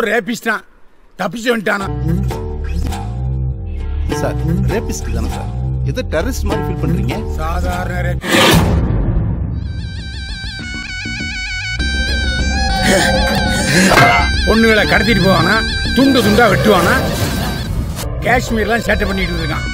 ஒரு ரேபிஸ்டான் தப்பிச்சு வந்துட்டானா? சார் ரேபிஸ்ட் தானே சார்? ஏதோ டெரரிஸ்ட் மாதிரி ஃபீல் பண்றீங்க? சாதாரண ரேபிஸ்ட் பொண்ணுகளை கடத்திட்டு போவானா? துண்டு துண்டா வெட்டுவானா? காஷ்மீர்லாம் சேட்டை பண்ணிட்டு இருக்கான்.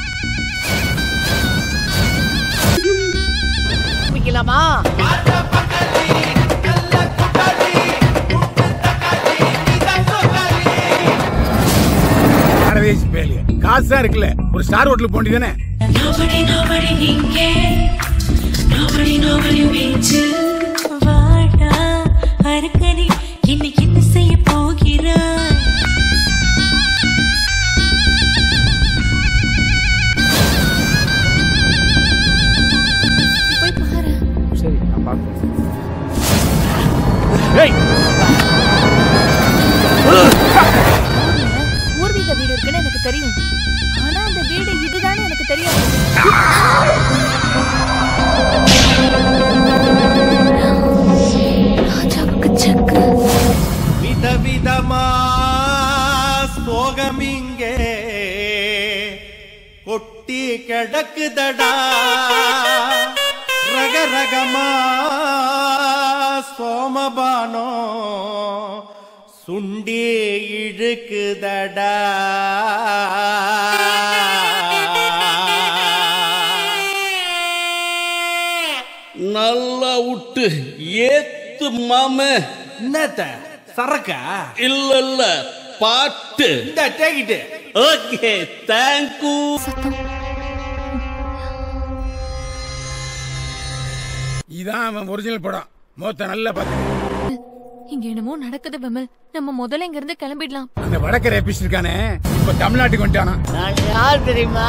பாரதேசி பேலு. காசா இருக்குல்ல ஒரு ஸ்டார் ஹோட்டலுக்கு போண்டி தானே Nobody, nobody இங்கே. Nobody, nobody பேச்சு வாடா அரக்கனே இன்னைக்கு என்ன செய்ய போகிறாய் போய் பாரு. சரி நான் பார்க்குறேன். தெரியாது. விதவிதமா சோகமிங்கே கொட்டி கிடக்குதடா. ரக ரகமா சோமபானோ. சுண்டி இழுக்குதடா. நல்லா விட்டு ஏத்து மாம. என்னத்த? சரக்கா? இல்ல இல்ல பாட்டு. இந்த டேக்கிட்டு. ஓகே தேங்க்யூ இதான் அவன் ஒரிஜினல் படம். மொத்த நல்லா பார்த்து இங்க என்னமோ நடக்குது விமல். நம்ம முதல்ல இங்க இருந்து கிளம்பிடலாம். அந்த வடக்கு ரேபிஸ்ட் இருக்கானே. இப்ப தமிழ்நாட்டுக்கு வந்துட்டானா? நான் யார் தெரியுமா?